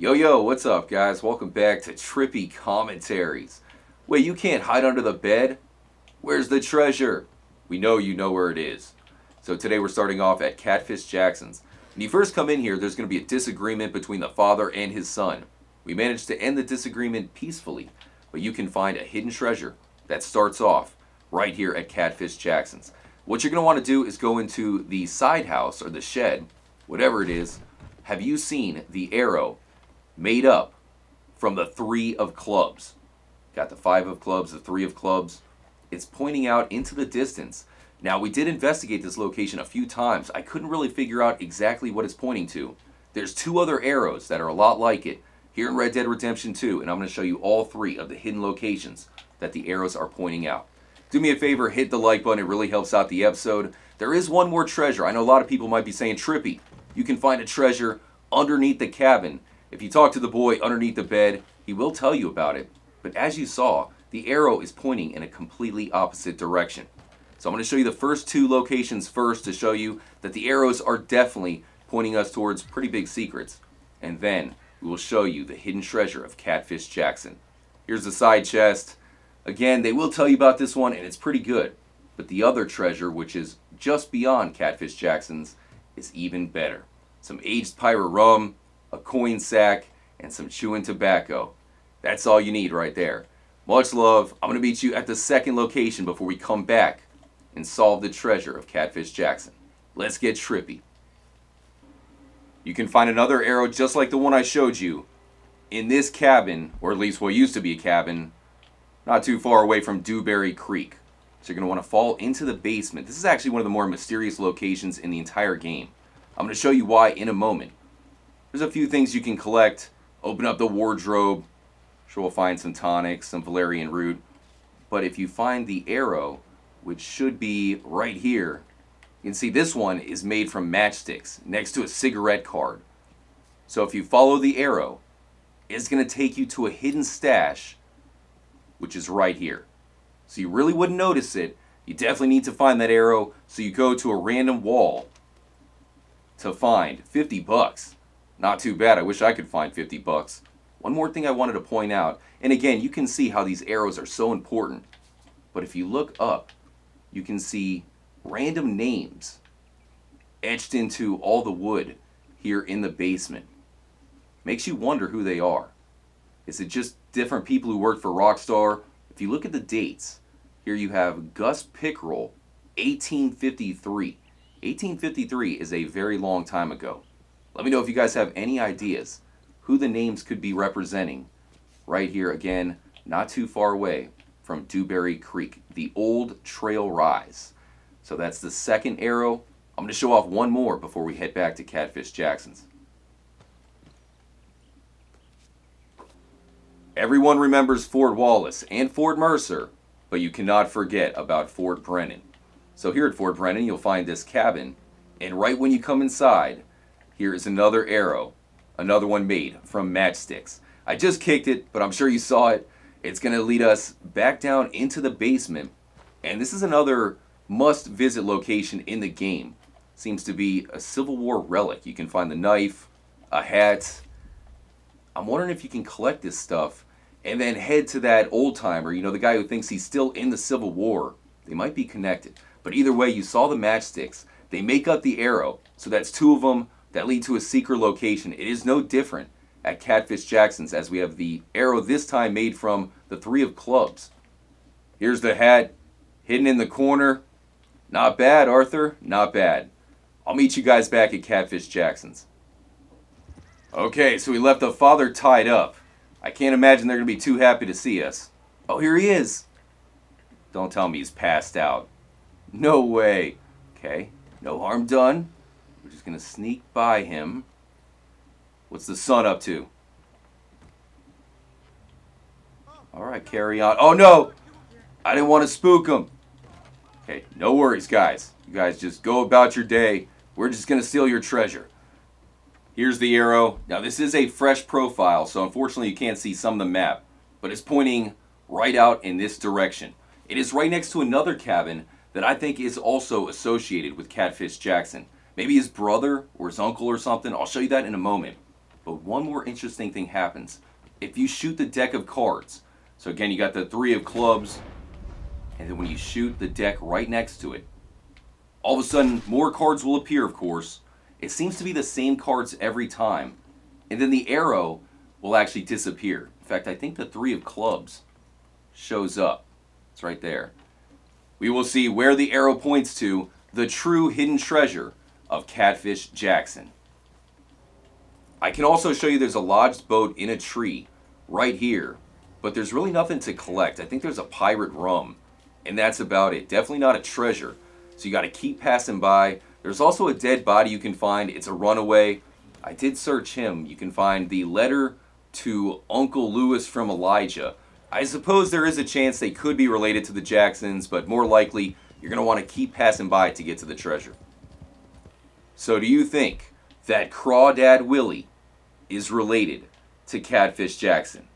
Yo, yo, what's up, guys? Welcome back to Trippy Commentaries. Wait, you can't hide under the bed? Where's the treasure? We know you know where it is. So today we're starting off at Catfish Jackson's. When you first come in here, there's going to be a disagreement between the father and his son. We managed to end the disagreement peacefully, but you can find a hidden treasure that starts off right here at Catfish Jackson's. What you're going to want to do is go into the side house or the shed, whatever it is. Have you seen the arrow made up from the three of clubs? Got the five of clubs, the three of clubs. It's pointing out into the distance. Now, we did investigate this location a few times. I couldn't really figure out exactly what it's pointing to. There's two other arrows that are a lot like it here in Red Dead Redemption 2, and I'm going to show you all three of the hidden locations that the arrows are pointing out. Do me a favor, hit the like button. It really helps out the episode. There is one more treasure. I know a lot of people might be saying, Trippy, you can find a treasure underneath the cabin. If you talk to the boy underneath the bed, he will tell you about it. But as you saw, the arrow is pointing in a completely opposite direction. So I'm going to show you the first two locations first to show you that the arrows are definitely pointing us towards pretty big secrets. And then we will show you the hidden treasure of Catfish Jackson. Here's the side chest. Again, they will tell you about this one, and it's pretty good. But the other treasure, which is just beyond Catfish Jackson's, is even better. Some aged pirate rum, a coin sack, and some chewing tobacco. That's all you need right there. Much love. I'm going to meet you at the second location before we come back and solve the treasure of Catfish Jackson. Let's get trippy. You can find another arrow just like the one I showed you in this cabin, or at least what used to be a cabin, not too far away from Dewberry Creek. So you're going to want to fall into the basement. This is actually one of the more mysterious locations in the entire game. I'm going to show you why in a moment. There's a few things you can collect. Open up the wardrobe. Sure we'll find some tonics, some valerian root. But if you find the arrow, which should be right here, you can see this one is made from matchsticks next to a cigarette card. So if you follow the arrow, it's going to take you to a hidden stash, which is right here. So you really wouldn't notice it. You definitely need to find that arrow. So you go to a random wall to find 50 bucks. Not too bad. I wish I could find 50 bucks. One more thing I wanted to point out, and again, you can see how these arrows are so important. But if you look up, you can see random names etched into all the wood here in the basement. Makes you wonder who they are. Is it just different people who worked for Rockstar? If you look at the dates, here you have Gus Pickrell, 1853. 1853 is a very long time ago. Let me know if you guys have any ideas who the names could be representing. Right here, again, not too far away from Dewberry Creek, the old trail rise. So that's the second arrow. I'm going to show off one more before we head back to Catfish Jackson's. Everyone remembers Fort Wallace and Fort Mercer, but you cannot forget about Fort Brennan. So here at Fort Brennan, you'll find this cabin, and right when you come inside, here is another arrow, another one made from matchsticks. I just kicked it, but I'm sure you saw it. It's going to lead us back down into the basement, and this is another must-visit location in the game. Seems to be a Civil War relic. You can find the knife, a hat. I'm wondering if you can collect this stuff and then head to that old timer, you know, the guy who thinks he's still in the Civil War. They might be connected. But either way, you saw the matchsticks. They make up the arrow. So that's two of them that lead to a secret location. It is no different at Catfish Jackson's as we have the arrow this time made from the three of clubs. Here's the hat hidden in the corner. Not bad, Arthur. Not bad. I'll meet you guys back at Catfish Jackson's. Okay, so we left the father tied up. I can't imagine they're going to be too happy to see us. Oh, here he is. Don't tell me he's passed out. No way. Okay, no harm done. We're just going to sneak by him. What's the son up to? Alright, carry on. Oh, no! I didn't want to spook him. Okay, no worries, guys. You guys just go about your day. We're just going to steal your treasure. Here's the arrow. Now, this is a fresh profile, so unfortunately you can't see some of the map. But it's pointing right out in this direction. It is right next to another cabin that I think is also associated with Catfish Jackson. Maybe his brother or his uncle or something. I'll show you that in a moment. But one more interesting thing happens. If you shoot the deck of cards, so again, you got the three of clubs, and then when you shoot the deck right next to it, all of a sudden more cards will appear, of course. It seems to be the same cards every time. And then the arrow will actually disappear. In fact, I think the three of clubs shows up. It's right there. We will see where the arrow points to the true hidden treasure of Catfish Jackson. I can also show you there's a lodged boat in a tree right here, but there's really nothing to collect. I think there's a pirate rum, and that's about it. Definitely not a treasure, so you got to keep passing by. There's also a dead body you can find. It's a runaway. I did search him. You can find the letter to Uncle Lewis from Elijah. I suppose there is a chance they could be related to the Jacksons, but more likely you're going to want to keep passing by to get to the treasure. So do you think that Crawdad Willie is related to Catfish Jackson?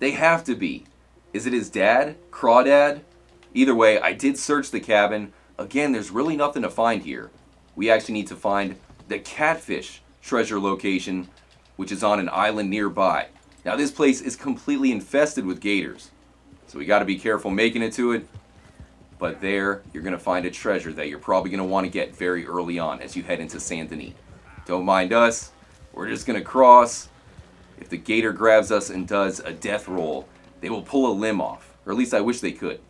They have to be. Is it his dad? Crawdad? Either way, I did search the cabin. Again, there's really nothing to find here. We actually need to find the Catfish treasure location, which is on an island nearby. Now this place is completely infested with gators, so we got to be careful making it to it. But there, you're going to find a treasure that you're probably going to want to get very early on as you head into Saint Denis. Don't mind us. We're just going to cross. If the gator grabs us and does a death roll, they will pull a limb off. Or at least I wish they could.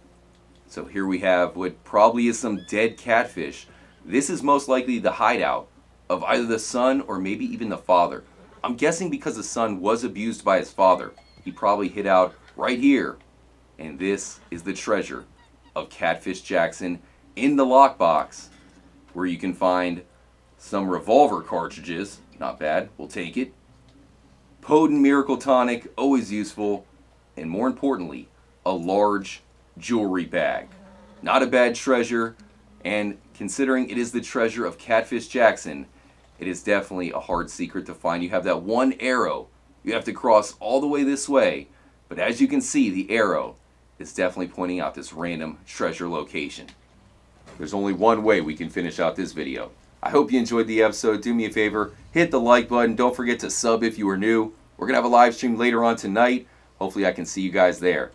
So here we have what probably is some dead catfish. This is most likely the hideout of either the son or maybe even the father. I'm guessing because the son was abused by his father, he probably hid out right here. And this is the treasure of Catfish Jackson in the lockbox, where you can find some revolver cartridges. Not bad, we'll take it. Potent Miracle Tonic, always useful. And more importantly, a large jewelry bag. Not a bad treasure, and considering it is the treasure of Catfish Jackson, it is definitely a hard secret to find. You have that one arrow. You have to cross all the way this way, but as you can see, the arrow is definitely pointing out this random treasure location. There's only one way we can finish out this video. I hope you enjoyed the episode. Do me a favor, hit the like button. Don't forget to sub if you are new. We're going to have a live stream later on tonight. Hopefully I can see you guys there.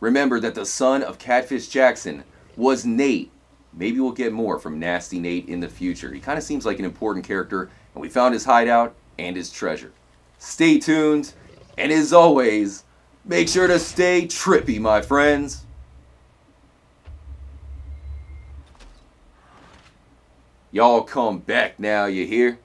Remember that the son of Catfish Jackson was Nate. Maybe we'll get more from Nasty Nate in the future. He kind of seems like an important character, and we found his hideout and his treasure. Stay tuned, and as always, make sure to stay trippy, my friends. Y'all come back now, you hear?